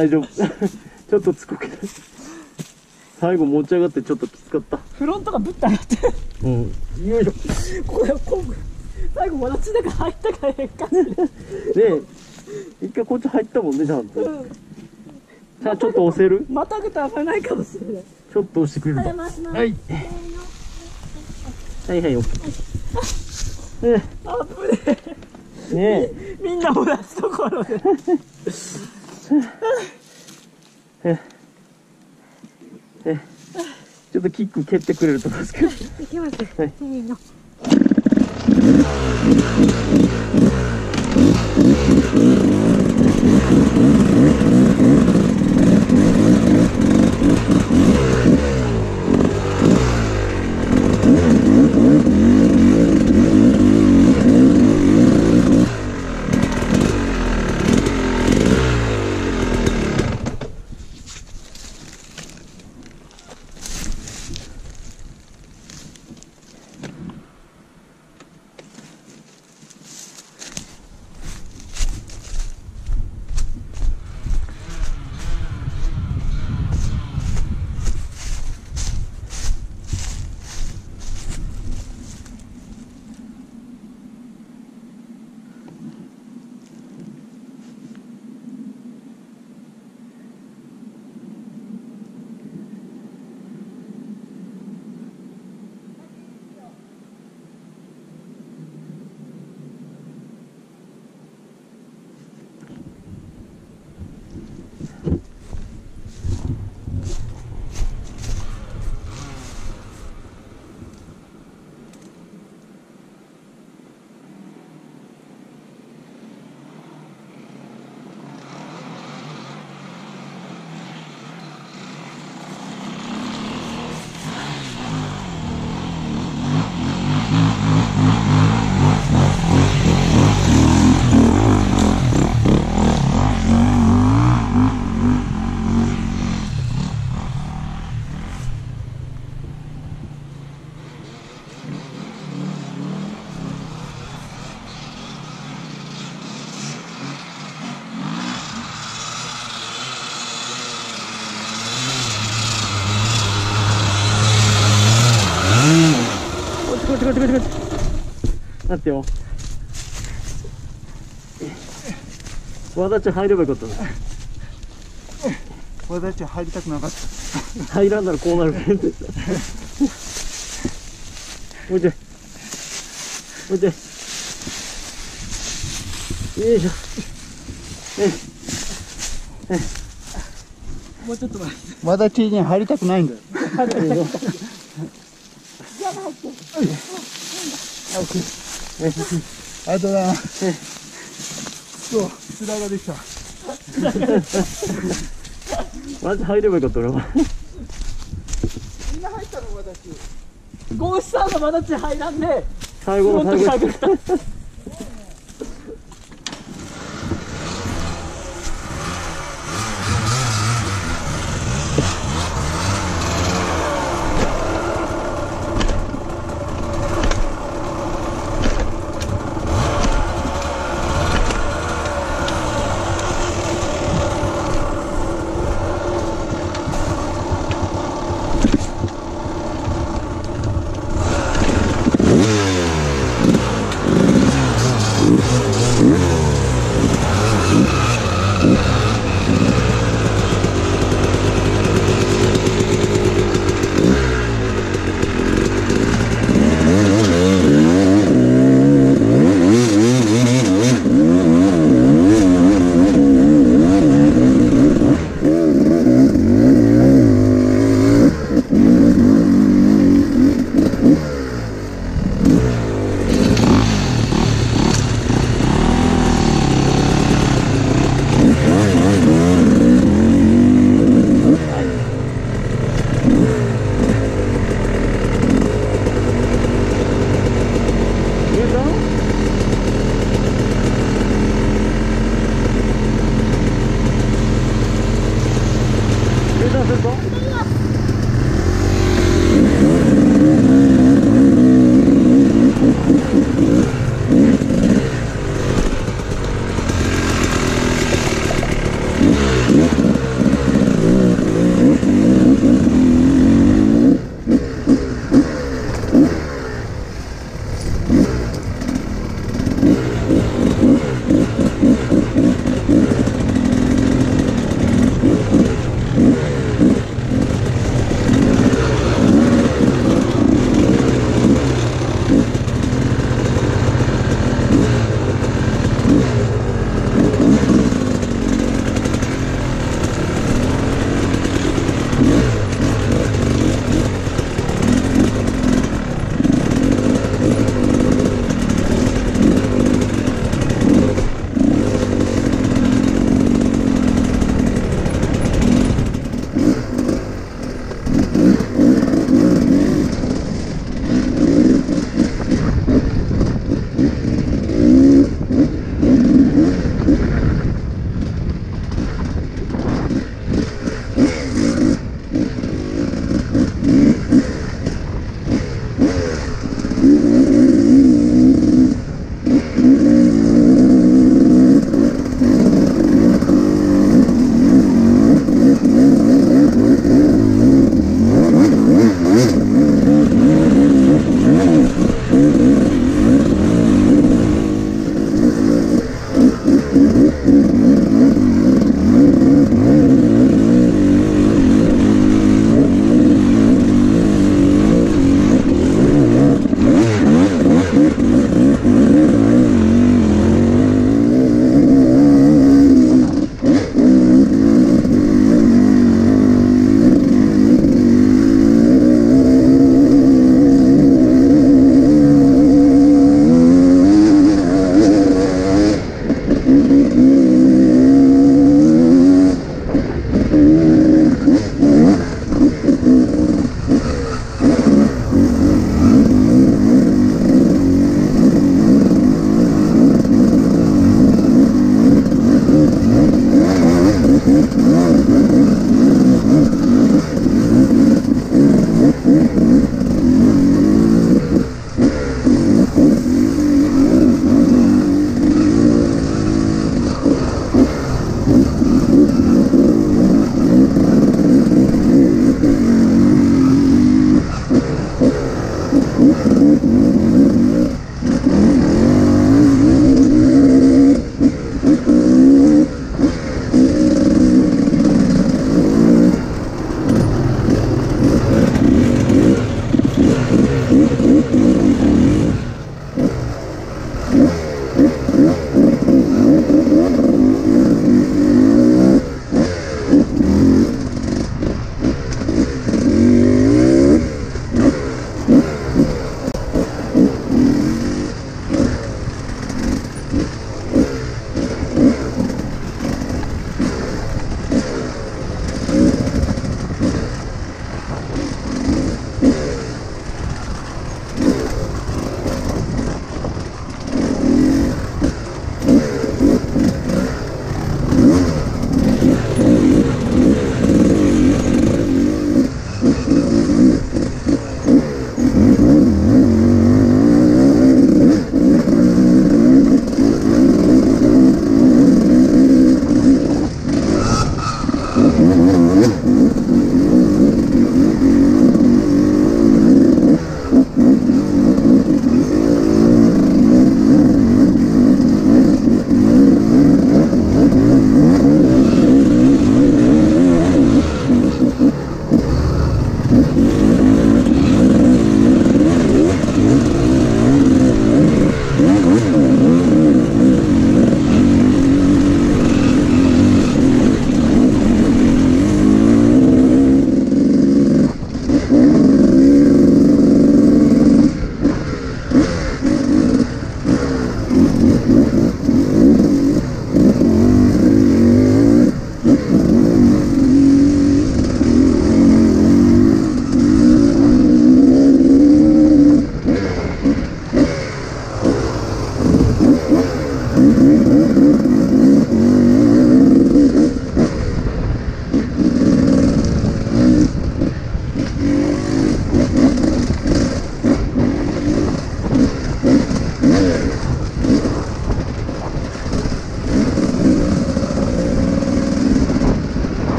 大丈夫。ちょっとつこけた最後持ち上がってちょっときつかった。フロントがぶったなって。うん。よいしょ。これこう最後まだ血が入ったからええかねえ。一回こっち入ったもんねちゃんと。じゃあちょっと押せる？またぐと危ないかもしれない。ちょっと押してくれるか？はいはい。はいオッケー。ねあぶねえ。ねえ。えみんな同じところでちょっとキック蹴ってくれると思うんですけど。い。きます。はい。せーのこっちこっちこっちこっちこっち待ってよ。わだち入ればよかったな私入りたくなかった。入らんならこうなるからもう一回。もう一回。よいしょ。もうちょ。っと待って私に入りたくないんだよありがとうございますそうつらができたまず入ればよかった俺はみん。な入ったの私ゴーシさん。がまだち入らん。で最後の最後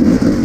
Mm-hmm.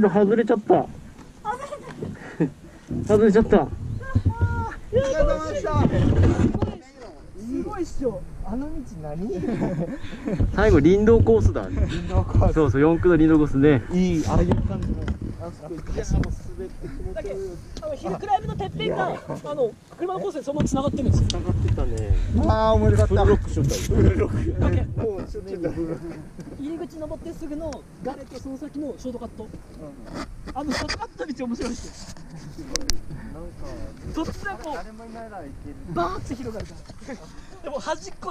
外れちゃった。外れちゃった。ごいっしょ。あの道何？最後林道コースだ。林道コーそうそう四駆の林道コースね。スいいああいう感じの。あそこいやもう滑って気持だけち悪い。あのヒルクライムのてっぺんがあの車のコースでそのまま繋がってるんですよ上がってたね。ああ思い出かったフルロックしとったフルロック。だけもうちょっと入り口登ってすぐのガレとその先のショートカット、あのショートカット道面白いですよ突然こう。誰もいないならいける。バーッて広がるから。でも端っこ